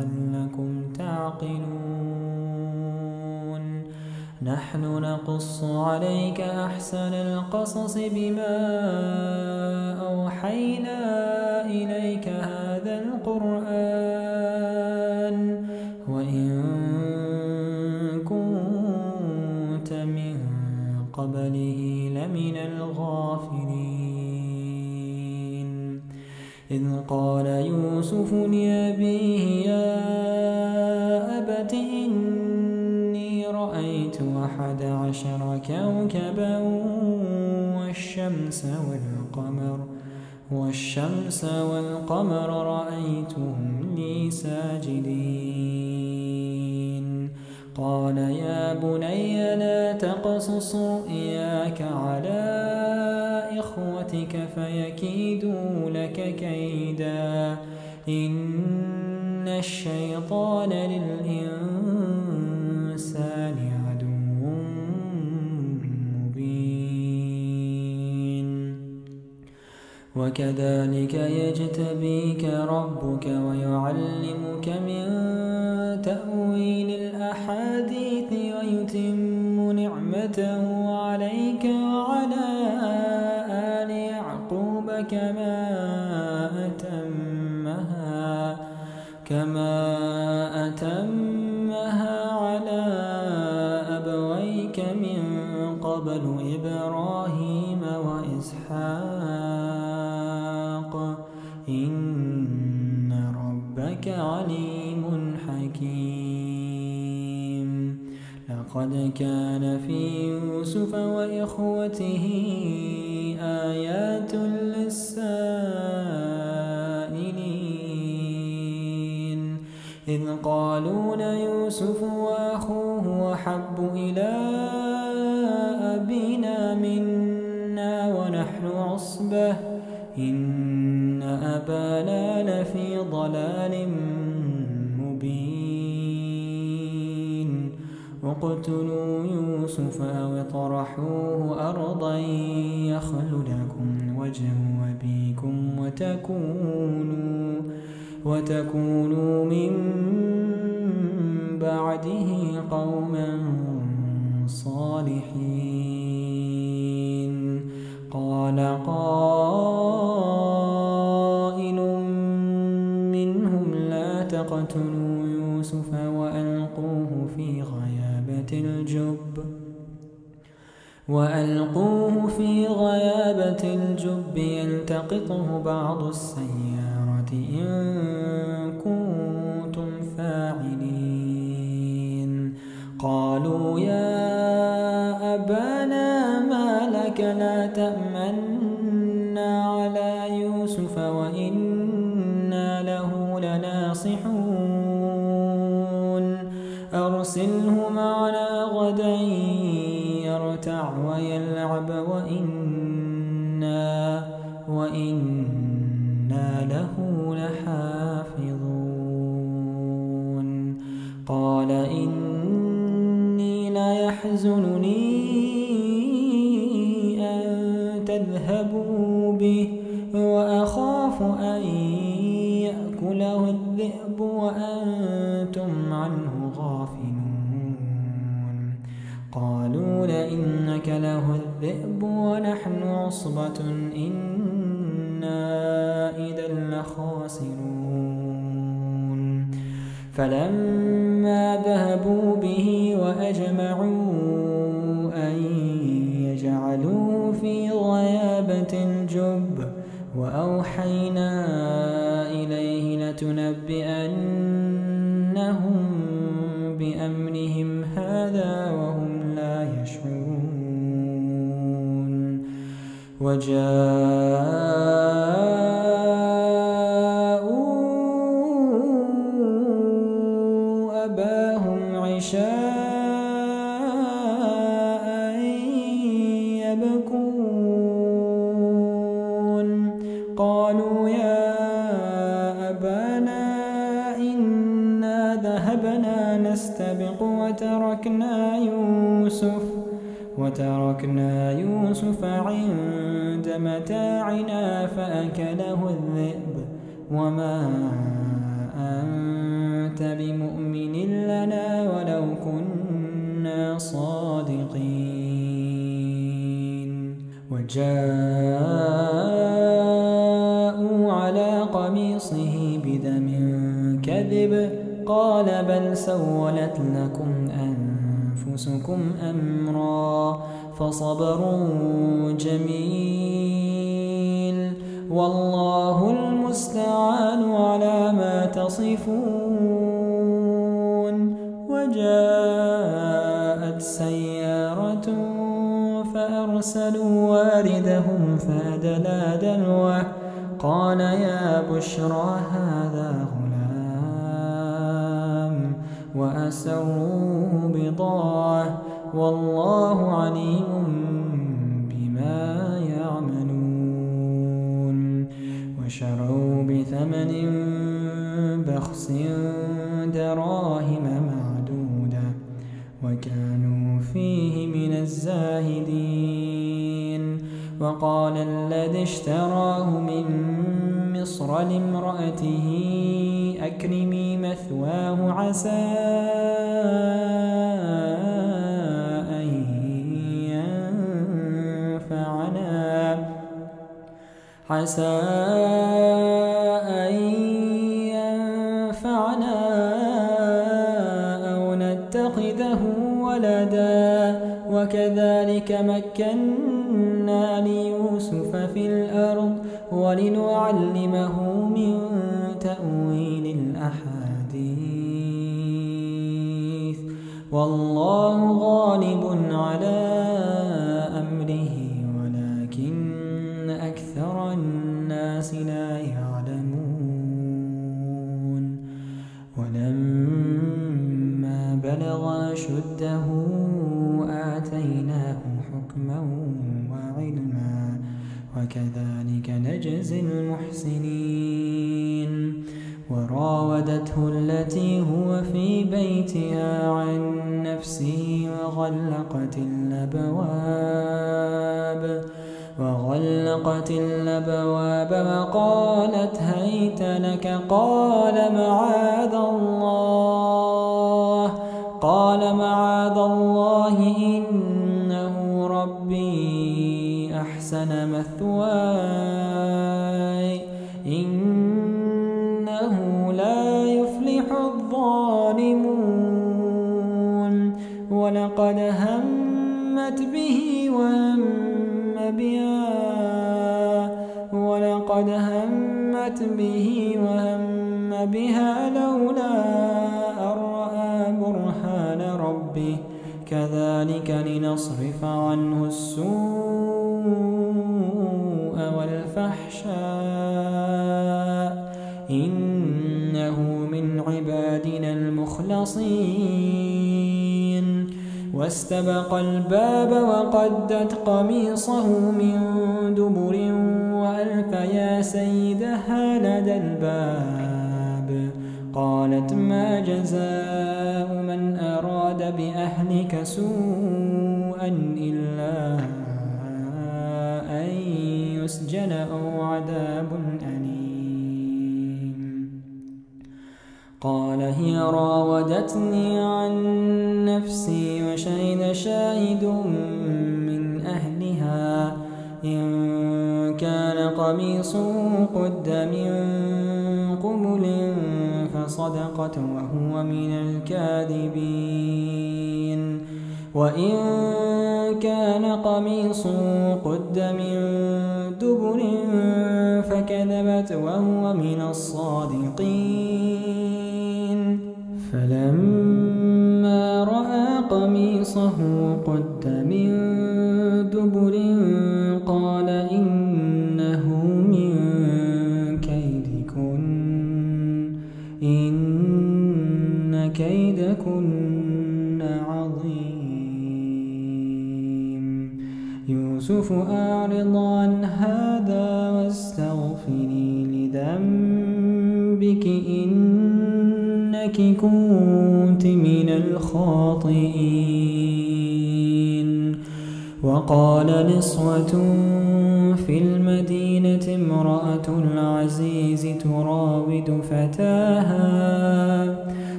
لعلكم تعقلون. نحن نقص عليك أحسن القصص بما أوحينا إليك هذا القرآن. وإن كنت من قبله لمن الغافلين. إذ قال يوسف لأبيه يا أبت إني رأيت أحد عشر كوكبا والشمس والقمر والشمس والقمر رأيتهم لي ساجدين. قال يا بني لا تقصص رؤياك على إخوتك فيكيدوا لك كيدا. إن الشيطان للإنسان عدو مبين. وكذلك يجتبيك ربك ويعلمك من تأويل الأحاديث ويتم نعمته عليك كما أتمها كما أتمها على أبويك من قبل إبراهيم وإسحاق. إن ربك عليم حكيم. لقد كان في يوسف وإخوته إذ قالوا ليوسف وأخوه أحب إلى أبينا منا ونحن عصبة. إن أبانا لفي ضلال مبين. اقتلوا يوسف أو اطرحوه أرضا يخل لكم وجه أبيكم وتكونوا وتكونوا من بعده قوما صالحين. قال قائل منهم لا تقتلوا يوسف وألقوه في غيابة الجب. وألقوه في غيابة الجب يلتقطه بعض إن كنتم فاعلين. قالوا يا أبانا ما لك لا تأمنا على يوسف وإنا له لناصحون. أرسله معنا غدا يرتع ويلعب وإنا وإنا له لحافظون. قال إني ليحزنني أن تذهبوا به وأخاف أن يأكله الذئب وأنتم عنه غافلون. قالوا لئنك له الذئب ونحن عصبة إنا إذا لخاسرون فلما ذهبوا به وأجمعوا أن يجعلوه في غيابة الجب وأوحينا إليه لتنبئنهم بأمرهم هذا وجاءوا أباهم عشاء يبكون. قالوا يا أبانا إنا ذهبنا نستبق وتركنا يوسف وتركنا يوسف عند متاعنا فأكله الذئب. وما أنت بمؤمن لنا ولو كنا صادقين. وجاءوا على قميصه بدم كذب. قال بل سولت لكم أنفسكم أمرا فصبر جميل والله المستعان على ما تصفون وجاءت سيارة فأرسلوا واردهم فأدلى دلوه قال يا بشرى هذا غلام وأسروا بضاعة والله عليم بما يعملون وشروا بثمن بخس دراهم معدودة وكانوا فيه من الزاهدين وقال الذي اشتراه من مصر لامرأته أكرمي مثواه عسى أن ينفعنا. عسى أن ينفعنا أو نتخذه ولدا. وكذلك مكنا ليوسف في الأرض ولنعلمه من تأويل الأحاديث. والله غالب على أمره ولكن أكثر الناس لا يعلمون. ولما بلغ أشده آتيناه حكما وعلما وكذلك نجزي المحسنين. وراودته التي هو في بيتها عن نفسه وغلقت الأبواب وغلقت الأبواب وقالت هيت لك قال معاذ الله قال معاذ همت به وهم بها ولقد همت به وهم بها لولا أن رأى برهان ربه. كذلك لنصرف عنه السوء والفحشاء. إنه من عبادنا المخلصين. واستبق الباب وقدت قميصه من دبر وألف يا سيدها لدى الباب. قالت ما جزاء من أراد بأهلك سوءا إلا أن يسجن أو عذاب أليم. قال هي راودتني عن نفسي وشهد شاهد من أهلها. إن كان قميصه قد من قبل فصدقت وهو من الكاذبين. وإن كان قميصه قد من دبر فكذبت وهو من الصادقين. فلما رأى قميصه قد من دبر قال إنه من كيدكن إن كيدكن عظيم. يوسف أعرض عن هذا واستغفري لذنبك إنك كنت من الخاطئين. وقال نصوة في المدينة امرأة العزيز تراود فتاها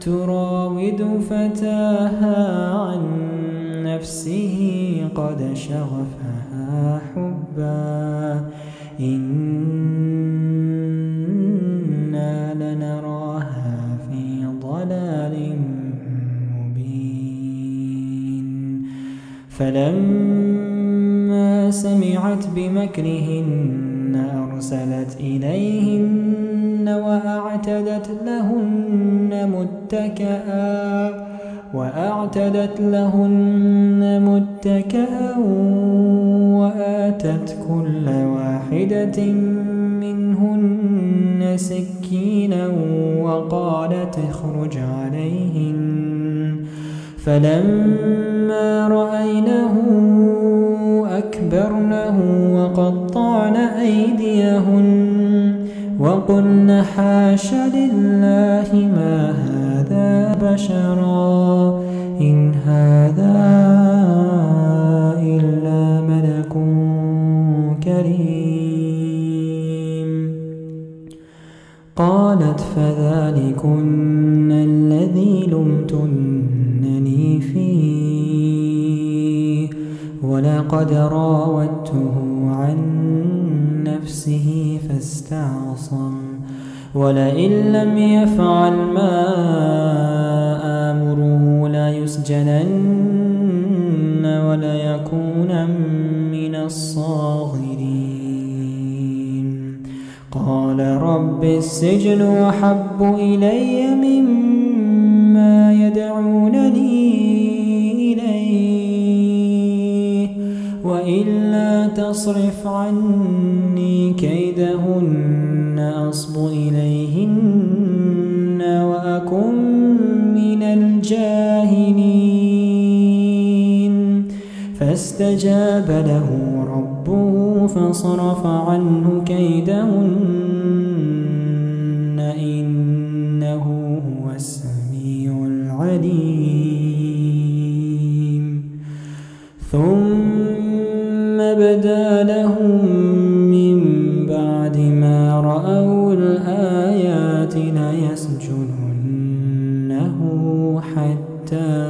تراود فتاها عن نفسه قد شغفها حبا. إنا فلما سمعت بمكرهن أرسلت إليهن وأعتدت لهن متكئا وأعتدت لهن متكئا وآتت كل واحدة منهن سكينا وقالت اخرج عليهن. فلما رأينه أكبرنه وقطعن أيديهن وقلن حاش لله ما هذا بشرا إن هذا إلا ملك كريم قالت فذلكن الذي لمتنني ولقد راودته عن نفسه فاستعصم. ولئن لم يفعل ما آمره ليسجنن وليكون من الصاغرين. قال رب السجن أحب إلي مما يدعونني وإلا تصرف عني كيدهن أصب إليهن وأكن من الجاهلين. فاستجاب له ربه فصرف عنه كيدهن إنه هو السميع العليم. ليسجننه حتى